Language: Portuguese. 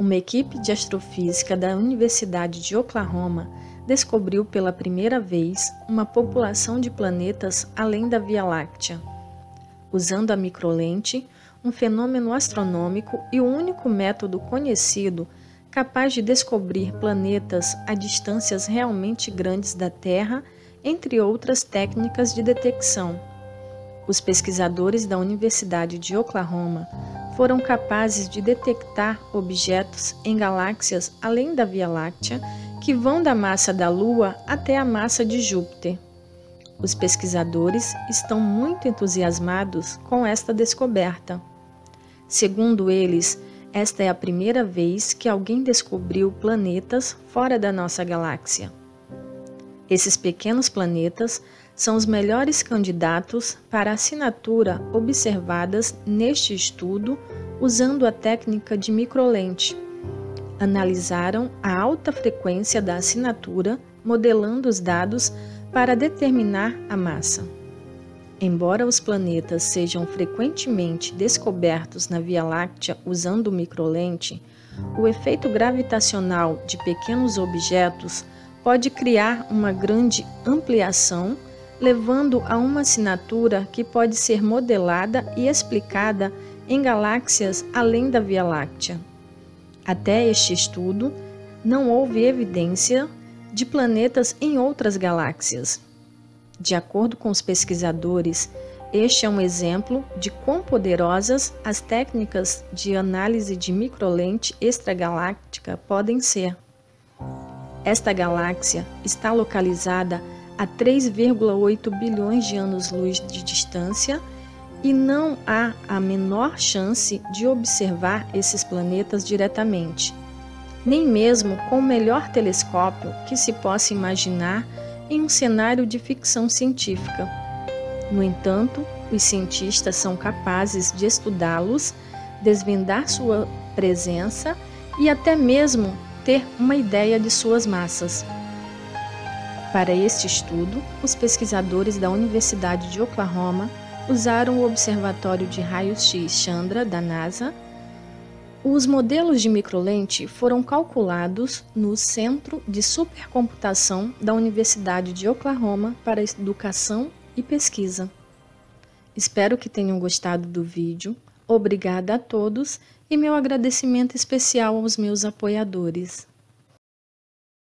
Uma equipe de astrofísica da Universidade de Oklahoma descobriu pela primeira vez uma população de planetas além da Via Láctea. Usando a microlente, um fenômeno astronômico e o único método conhecido capaz de descobrir planetas a distâncias realmente grandes da Terra, entre outras técnicas de detecção. Os pesquisadores da Universidade de Oklahoma foram capazes de detectar objetos em galáxias além da Via Láctea que vão da massa da Lua até a massa de Júpiter. Os pesquisadores estão muito entusiasmados com esta descoberta. Segundo eles, esta é a primeira vez que alguém descobriu planetas fora da nossa galáxia. Esses pequenos planetas são os melhores candidatos para assinatura observadas neste estudo usando a técnica de microlente. Analisaram a alta frequência da assinatura, modelando os dados para determinar a massa. Embora os planetas sejam frequentemente descobertos na Via Láctea usando microlente, o efeito gravitacional de pequenos objetos pode criar uma grande ampliação levando a uma assinatura que pode ser modelada e explicada em galáxias além da Via Láctea. Até este estudo, não houve evidência de planetas em outras galáxias. De acordo com os pesquisadores, este é um exemplo de quão poderosas as técnicas de análise de microlente extragaláctica podem ser. Esta galáxia está localizada a 3,8 bilhões de anos-luz de distância e não há a menor chance de observar esses planetas diretamente, nem mesmo com o melhor telescópio que se possa imaginar em um cenário de ficção científica. No entanto, os cientistas são capazes de estudá-los, desvendar sua presença e até mesmo ter uma ideia de suas massas. Para este estudo, os pesquisadores da Universidade de Oklahoma usaram o Observatório de Raios-X Chandra da NASA. Os modelos de microlente foram calculados no Centro de Supercomputação da Universidade de Oklahoma para Educação e Pesquisa. Espero que tenham gostado do vídeo. Obrigada a todos e meu agradecimento especial aos meus apoiadores.